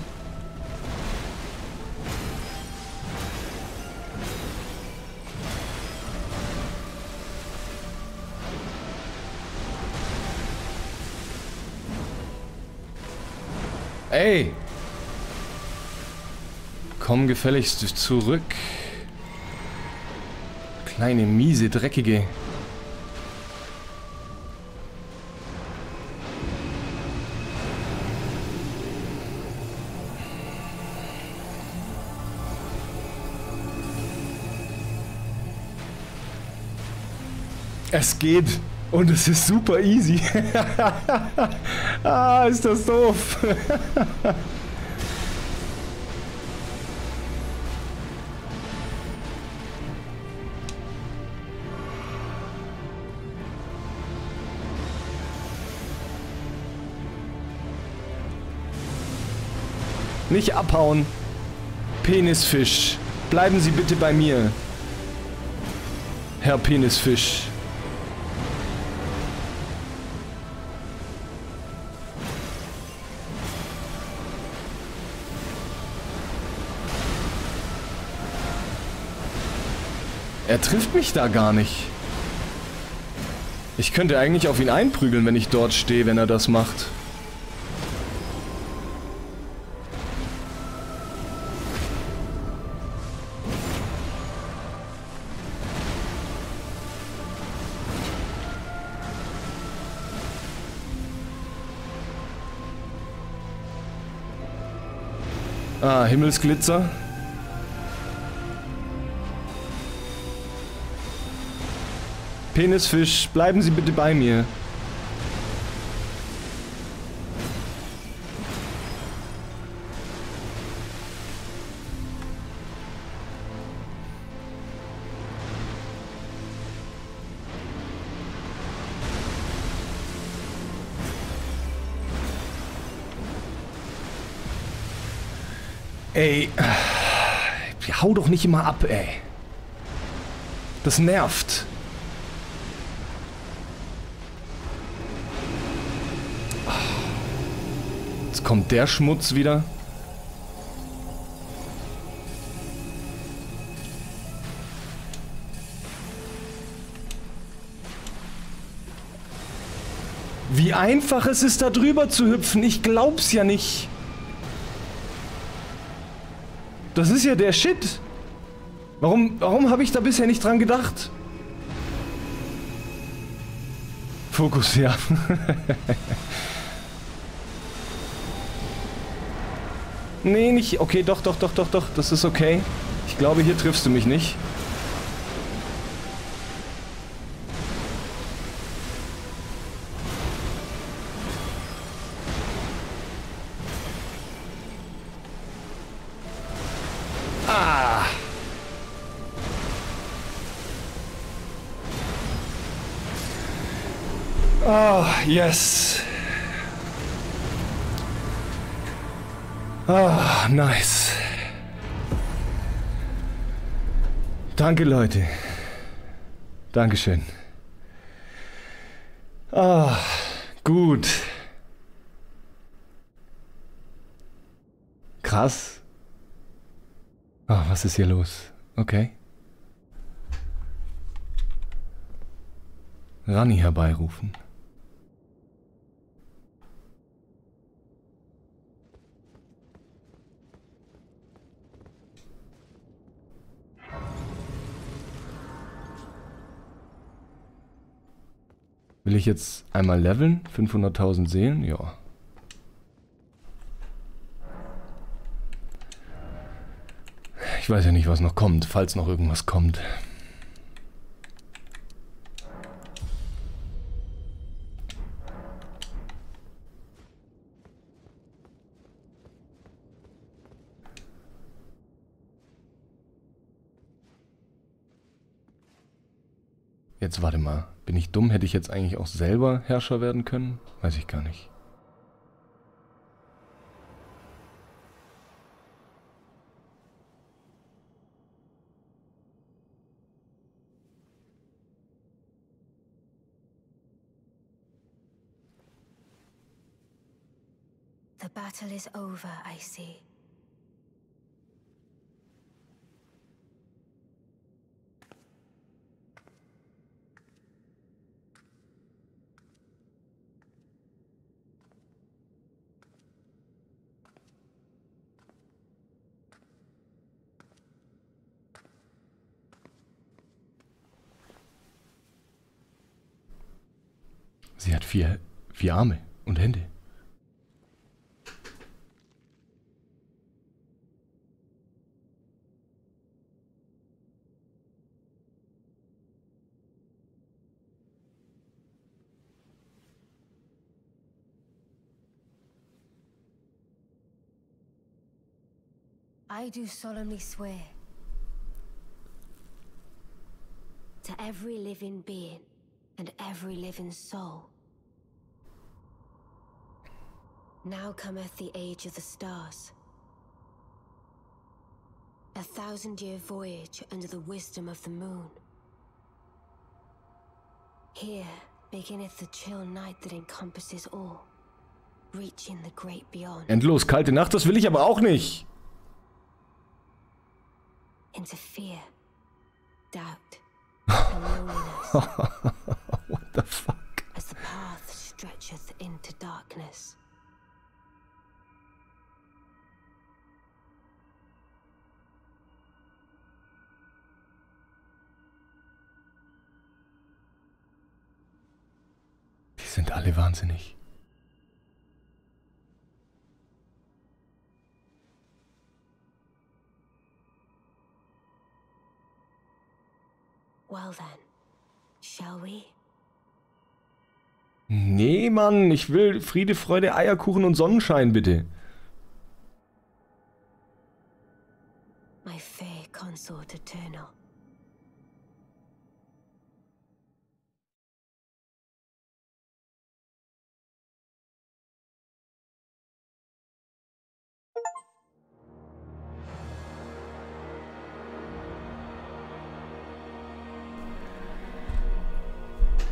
Ey! Komm gefälligst zurück. Kleine, miese, dreckige. Es geht. Und es ist super easy. ah, ist das doof. Nicht abhauen. Penisfisch. Bleiben Sie bitte bei mir. Herr Penisfisch. Er trifft mich da gar nicht. Ich könnte eigentlich auf ihn einprügeln, wenn ich dort stehe, wenn er das macht. Ah, Himmelsglitzer. Penisfisch, bleiben Sie bitte bei mir. Ey, hau doch nicht immer ab, ey. Das nervt. Kommt der Schmutz wieder. Wie einfach es ist, da drüber zu hüpfen. Ich glaub's ja nicht. Das ist ja der Shit. Warum, warum habe ich da bisher nicht dran gedacht? Fokus, ja. nee, nicht. Okay, doch, doch, doch, doch, doch. Das ist okay. Ich glaube, hier triffst du mich nicht. yes. Nice. Danke, Leute. Dankeschön. Ah, gut. Krass. Ah, was ist hier los? Okay. Rani herbeirufen. Will ich jetzt einmal leveln? 500.000 Seelen? Ja. Ich weiß ja nicht, was noch kommt, falls noch irgendwas kommt. Jetzt warte mal. Bin ich dumm? Hätte ich jetzt eigentlich auch selber Herrscher werden können? Weiß ich gar nicht. The battle is over, I see. Vier, vier Arme und Hände. I do solemnly swear to every living being and every living soul Now cometh the age of the stars. A thousand-year voyage under the wisdom of the moon. Here beginneth the chill night that encompasses all, reaching the great beyond. Endlos kalte Nacht, das will ich aber auch nicht. Into fear, doubt, and loneliness. What the fuck? As the path stretcheth into darkness. alle wahnsinnig. Well then, shall we? Nee, Mann, ich will Friede, Freude, Eierkuchen und Sonnenschein, bitte. My fair consort eternal.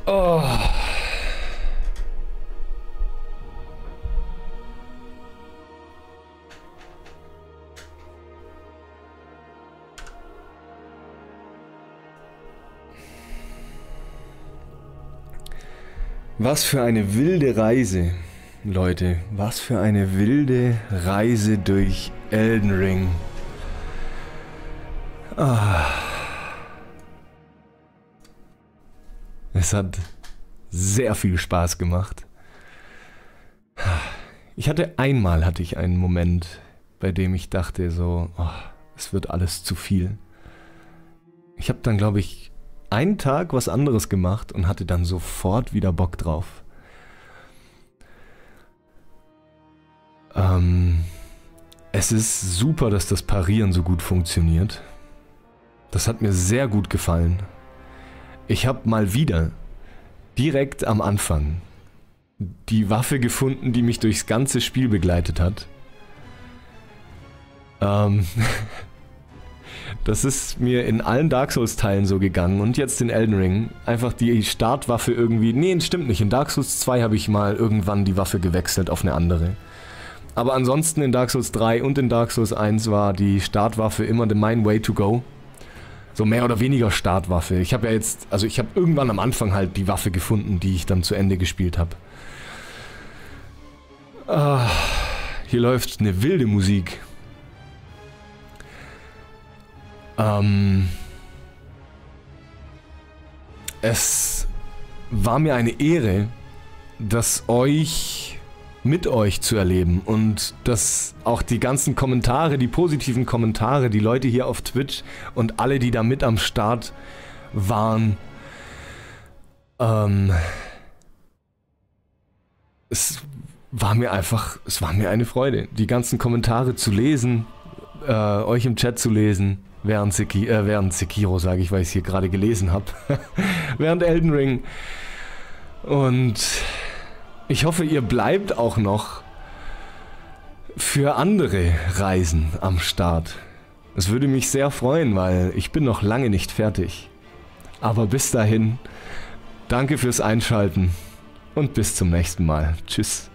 Oh. Was für eine wilde Reise, Leute. Was für eine wilde Reise durch Elden Ring. Ah. Es hat sehr viel Spaß gemacht. Ich hatte einmal hatte ich einen Moment, bei dem ich dachte so, oh, es wird alles zu viel. Ich habe dann glaube ich einen Tag was anderes gemacht und hatte dann sofort wieder Bock drauf. Ähm, es ist super, dass das Parieren so gut funktioniert. Das hat mir sehr gut gefallen. Ich habe mal wieder direkt am Anfang die Waffe gefunden, die mich durchs ganze Spiel begleitet hat. Ähm, das ist mir in allen Dark Souls-Teilen so gegangen und jetzt in Elden Ring. Einfach die Startwaffe irgendwie. Nee, stimmt nicht. In Dark Souls 2 habe ich mal irgendwann die Waffe gewechselt auf eine andere. Aber ansonsten in Dark Souls 3 und in Dark Souls 1 war die Startwaffe immer the main way to go. So mehr oder weniger Startwaffe. Ich habe ja jetzt, also ich habe irgendwann am Anfang halt die Waffe gefunden, die ich dann zu Ende gespielt habe. Ah, hier läuft eine wilde Musik. Ähm, es war mir eine Ehre, dass euch mit euch zu erleben und dass auch die ganzen Kommentare, die positiven Kommentare, die Leute hier auf Twitch und alle, die da mit am Start waren, ähm, es war mir einfach, es war mir eine Freude, die ganzen Kommentare zu lesen, äh, euch im Chat zu lesen während, Seki äh, während Sekiro, sage ich, weil ich es hier gerade gelesen habe. während Elden Ring. Und ich hoffe, ihr bleibt auch noch für andere Reisen am Start. Es würde mich sehr freuen, weil ich bin noch lange nicht fertig. Aber bis dahin, danke fürs Einschalten und bis zum nächsten Mal. Tschüss.